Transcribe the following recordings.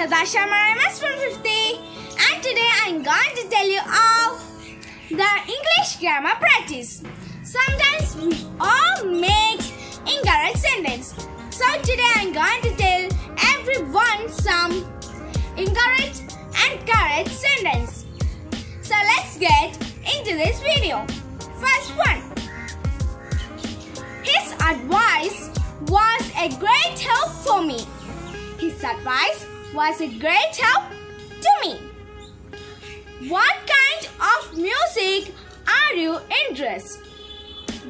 Natasha Maramas from 50 and today I'm going to tell you all the English grammar practice. Sometimes we all make incorrect sentence. So today I'm going to tell everyone some incorrect and correct sentence. So let's get into this video. First one. His advice was a great help for me. His advice was a great help to me. What kind of music are you interested?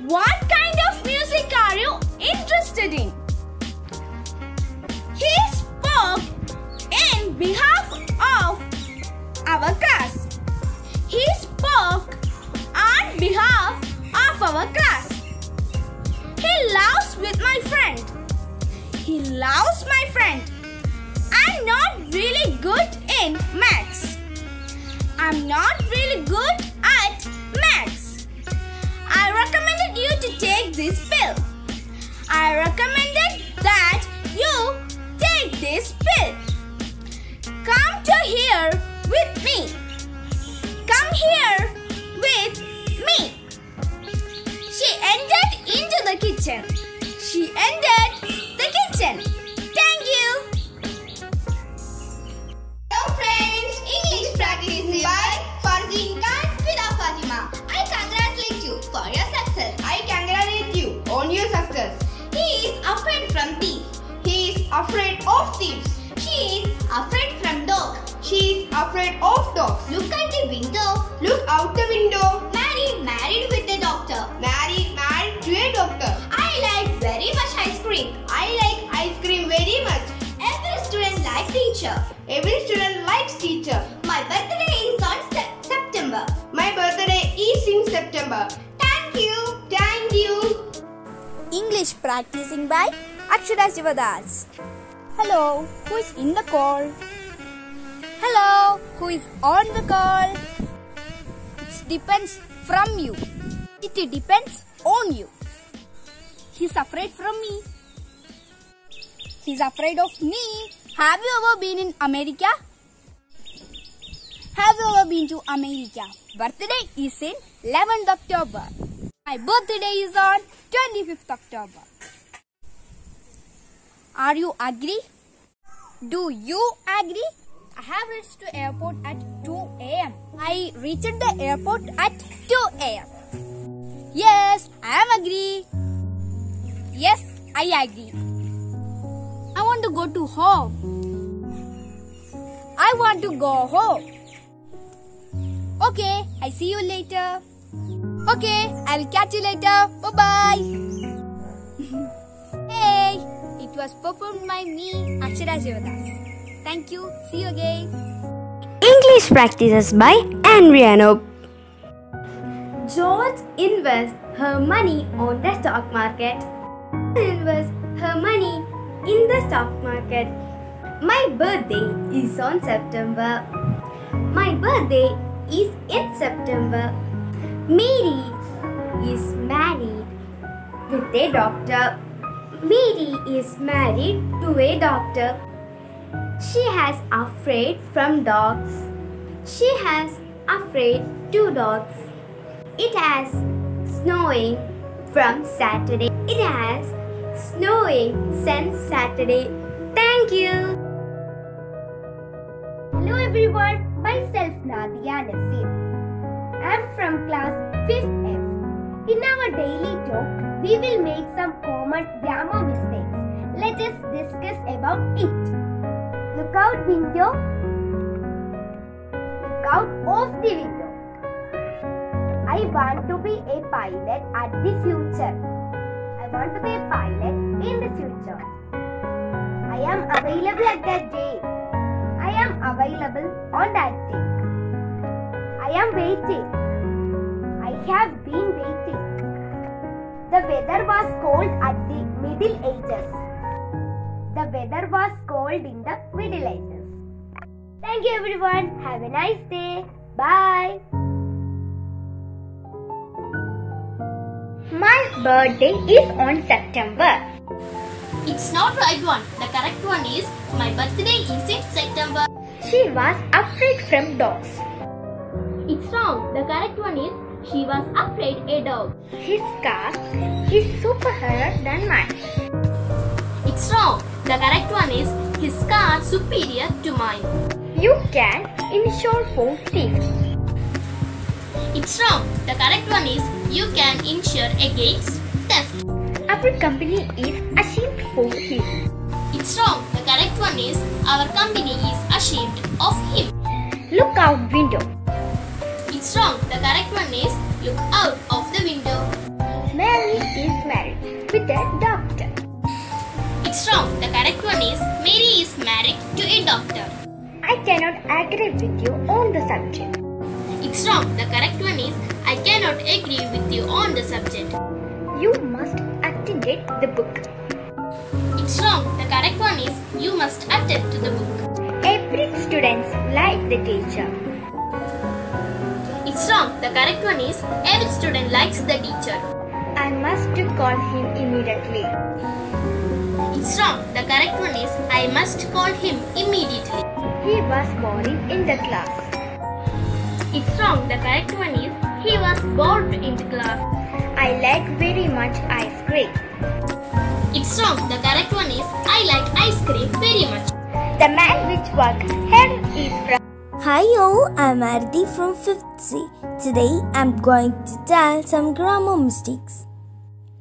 What kind of music are you interested in? He spoke in behalf of our class. He spoke on behalf of our class. He loves with my friend. He loves my friend. I'm not really good in maths. I'm not really good at maths. I recommended you to take this pill. I recommended that you take this pill. Come to here afraid of dogs. Look at the window. Look out the window. Mary married with a doctor. Mary married to a doctor. I like very much ice cream. I like ice cream very much. Every student likes teacher. Every student likes teacher. My birthday is on Se- September. My birthday is in September. Thank you. Thank you. English practicing by Akshara Shivadas. Hello, who is in the call? Hello, who is on the call? It depends from you. It depends on you. He's afraid from me. He's afraid of me. Have you ever been in America? Have you ever been to America? Birthday is in 11th October. My birthday is on 25th October. Are you agree? Do you agree? I have reached the airport at 2 a.m. I reached the airport at 2 a.m. Yes, I am agree. Yes, I agree. I want to go to home. I want to go home. Okay, I see you later. Okay, I will catch you later. Bye bye. hey, it was performed by me, Akshara Shivadas. Thank you. See you again. English practices by Andriano. George invests her money on the stock market. Invests her money in the stock market. My birthday is on September. My birthday is in September. Mary is married with a doctor. Mary is married to a doctor. She has afraid from dogs. She has afraid two dogs. It has snowing from Saturday. It has snowing since Saturday. Thank you. Hello everyone, myself Nadia Nasir. I'm from class 5th F. In our daily talk, we will make some common grammar mistakes. Let us discuss about it. Look out window. Look out of the window. I want to be a pilot at the future. I want to be a pilot in the future. I am available at that day. I am available on that day. I am waiting. I have been waiting. The weather was cold at the Middle Ages. The weather was cold in the Middle Ages. Thank you everyone. Have a nice day. Bye. My birthday is on September. It's not right one. The correct one is my birthday is in September. She was afraid from dogs. It's wrong. The correct one is she was afraid a dog. His car is superior than mine. It's wrong. The correct one is his car superior to mine. You can insure for thieves. It's wrong. The correct one is you can insure against theft. Our company is ashamed for him. It's wrong. The correct one is our company is ashamed of him. Look out window. It's wrong. The correct one is look out of the window. Mary is married with a doctor. It's wrong. The correct one is Mary is married to a doctor. I cannot agree with you on the subject. It's wrong. The correct one is I cannot agree with you on the subject. You must attend the book. It's wrong. The correct one is you must attend to the book. Every student like the teacher. It's wrong. The correct one is every student likes the teacher. I must call him immediately. It's wrong. The correct one is I must call him immediately. He was boring in the class. It's wrong. The correct one is he was bored in the class. I like very much ice cream. It's wrong. The correct one is I like ice cream very much. The man which works here is from Hi all, I'm Ardi from 5th C. Today I'm going to tell some grammar mistakes.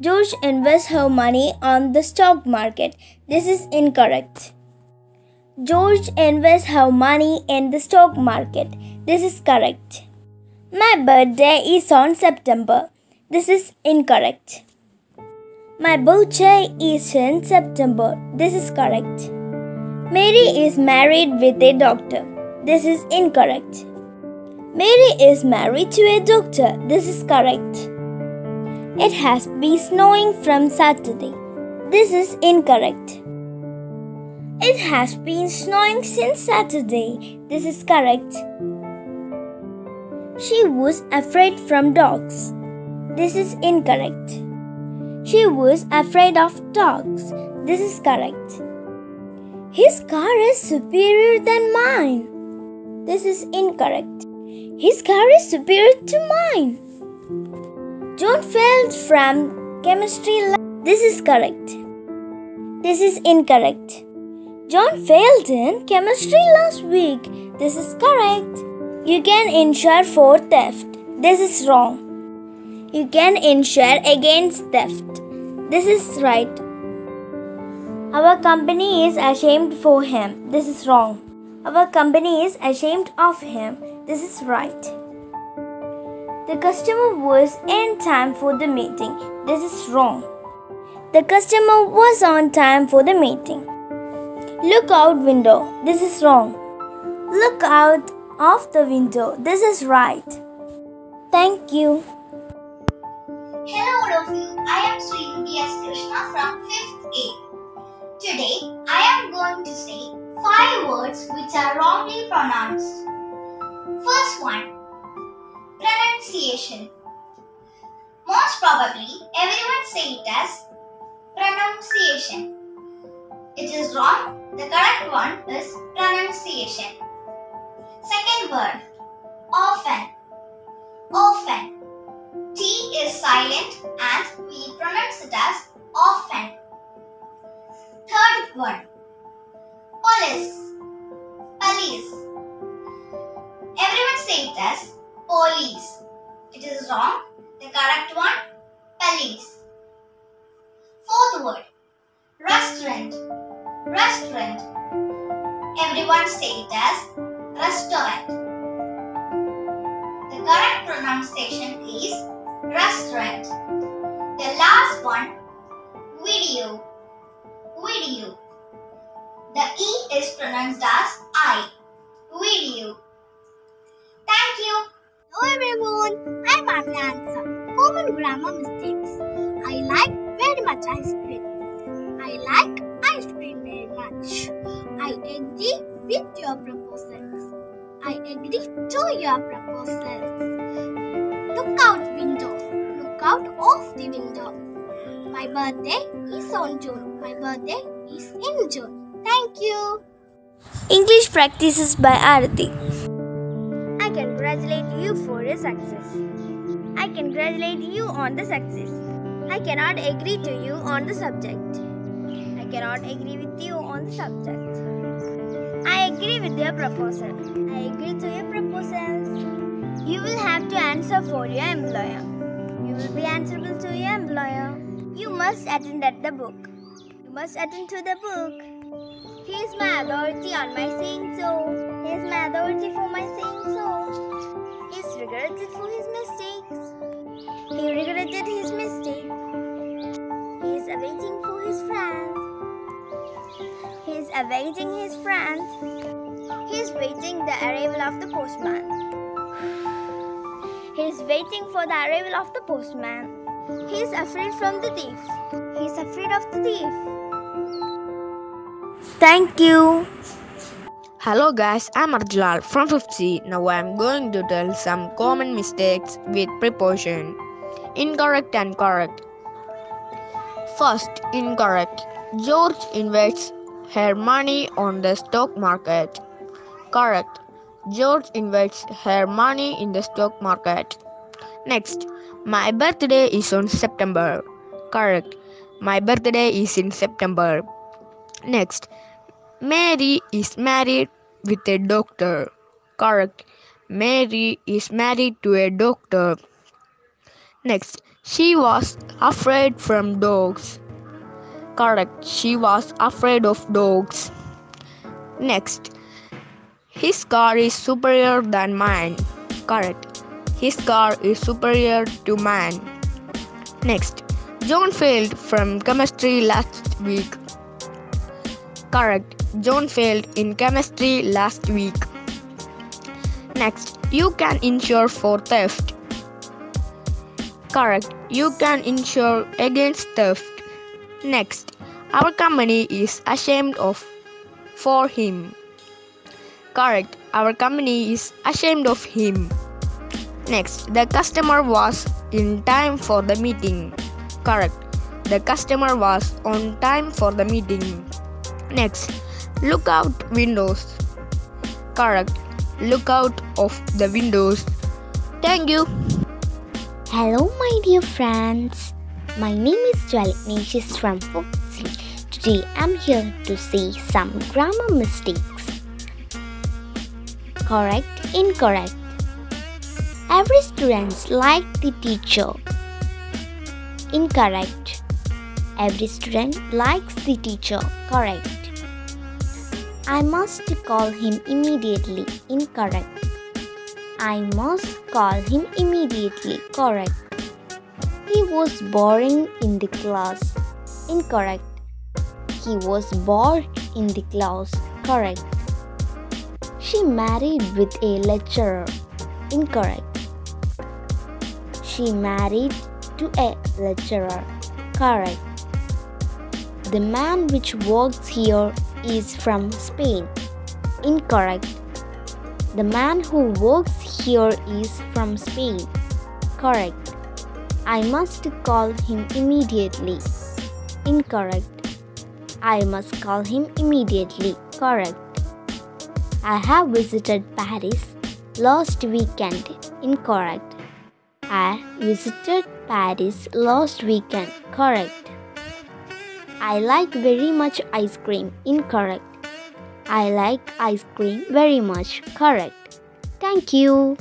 George invests her money on the stock market. This is incorrect. George invests her money in the stock market. This is correct. My birthday is on September. This is incorrect. My birthday is in September. This is correct. Mary is married with a doctor. This is incorrect. Mary is married to a doctor. This is correct. It has been snowing from Saturday. This is incorrect. It has been snowing since Saturday. This is correct. She was afraid from dogs. This is incorrect. She was afraid of dogs. This is correct. His car is superior than mine. This is incorrect. His car is superior to mine. John failed from chemistry lab. This is correct. This is incorrect. John failed in chemistry last week. This is correct. You can insure for theft. This is wrong. You can insure against theft. This is right. Our company is ashamed for him. This is wrong. Our company is ashamed of him. This is right. The customer was in time for the meeting. This is wrong. The customer was on time for the meeting. Look out window. This is wrong. Look out of the window. This is right. Thank you. Hello all of you. I am Sri S. Krishna from 5th A. Today I am going to say 5 words which are wrongly pronounced. First one Pronunciation. Most probably everyone say it as pronunciation. It is wrong. The correct one is pronunciation. Second word often. Often. T is silent and we pronounce it as often. Third one Everyone say it as restaurant. The correct pronunciation is restaurant. The last one video. Video. The E is pronounced as I. Video. Thank you. Hello everyone, I'm Anansa. Common grammar mistakes. I like very much ice cream. I like ice cream much. I agree with your proposals. I agree to your proposals. Look out window. Look out of the window. My birthday is on June. My birthday is in June. Thank you. English practices by Arati. I congratulate you for your success. I congratulate you on the success. I cannot agree to you on the subject. Cannot agree with you on the subject. I agree with your proposal. I agree to your proposals. You will have to answer for your employer. You will be answerable to your employer. You must attend at the book. You must attend to the book. He is my authority on my saying so. He is my authority for my saying so. Of the postman. He is waiting for the arrival of the postman. He is afraid from the thief. He is afraid of the thief. Thank you. Hello guys, I'm Arjulal from 5th C. Now I'm going to tell some common mistakes with preposition. Incorrect and correct. First, incorrect. George invests her money on the stock market. Correct. George invests her money in the stock market. Next, my birthday is on September. Correct. My birthday is in September. Next, Mary is married with a doctor. Correct. Mary is married to a doctor. Next, she was afraid from dogs. Correct. She was afraid of dogs. Next, his car is superior than mine. Correct. His car is superior to mine. Next, John failed from chemistry last week. Correct. John failed in chemistry last week. Next, you can insure for theft. Correct. You can insure against theft. Next, our company is ashamed of for him. Correct. Our company is ashamed of him. Next, the customer was in time for the meeting. Correct. The customer was on time for the meeting. Next, look out windows. Correct. Look out of the windows. Thank you. Hello, my dear friends. My name is Jalignatius from 4th C. Today I'm here to say some grammar mistakes. Correct, incorrect. Every student like the teacher. Incorrect. Every student likes the teacher. Correct. I must call him immediately. Incorrect. I must call him immediately. Correct. He was boring in the class. Incorrect. He was bored in the class. Correct. She married with a lecturer. Incorrect. She married to a lecturer. Correct. The man which works here is from Spain. Incorrect. The man who works here is from Spain. Correct. I must call him immediately. Incorrect. I must call him immediately. Correct. I have visited Paris last weekend. Incorrect. I visited Paris last weekend. Correct. I like very much ice cream. Incorrect. I like ice cream very much. Correct. Thank you.